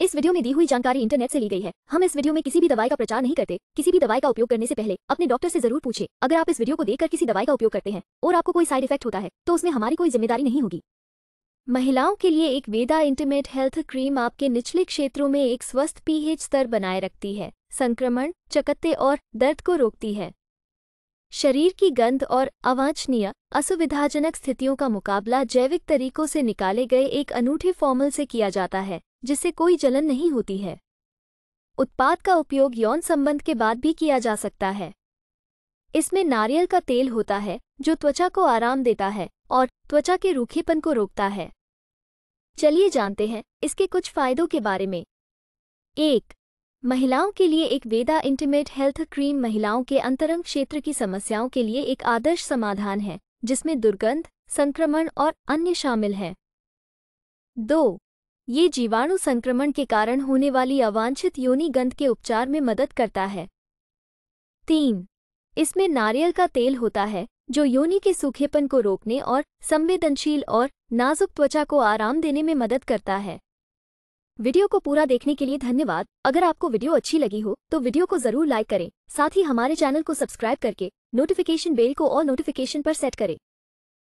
इस वीडियो में दी हुई जानकारी इंटरनेट से ली गई है। हम इस वीडियो में किसी भी दवाई का प्रचार नहीं करते। किसी भी दवाई का उपयोग करने से पहले अपने डॉक्टर से ज़रूर पूछे। अगर आप इस वीडियो को देखकर किसी दवाई का उपयोग करते हैं और आपको कोई साइड इफ़ेक्ट होता है तो उसमें हमारी कोई ज़िम्मेदारी नहीं होगी। महिलाओं के लिए एक वेदा इंटीमेट हेल्थ क्रीम आपके निचले क्षेत्रों में एक स्वस्थ पीएच स्तर बनाए रखती है। संक्रमण, चकत्ते और दर्द को रोकती है। शरीर की गंध और अवांछनीय, असुविधाजनक स्थितियों का मुकाबला जैविक तरीकों से निकाले गए एक अनूठे फॉर्मल से किया जाता है। जिससे कोई जलन नहीं होती है। उत्पाद का उपयोग यौन संबंध के बाद भी किया जा सकता है। इसमें नारियल का तेल होता है, जो त्वचा को आराम देता है और त्वचा के रूखेपन को रोकता है। चलिए जानते हैं इसके कुछ फायदों के बारे में। एक, महिलाओं के लिए एक वेदा इंटीमेट हेल्थ क्रीम महिलाओं के अंतरंग क्षेत्र की समस्याओं के लिए एक आदर्श समाधान है, जिसमें दुर्गंध, संक्रमण और अन्य शामिल हैं। दो ये जीवाणु संक्रमण के कारण होने वाली अवांछित योनि गंध के उपचार में मदद करता है। तीन, इसमें नारियल का तेल होता है, जो योनि के सूखेपन को रोकने और संवेदनशील और नाजुक त्वचा को आराम देने में मदद करता है। वीडियो को पूरा देखने के लिए धन्यवाद। अगर आपको वीडियो अच्छी लगी हो तो वीडियो को ज़रूर लाइक करें। साथ ही हमारे चैनल को सब्सक्राइब करके नोटिफिकेशन बेल को ऑल नोटिफिकेशन पर सेट करें।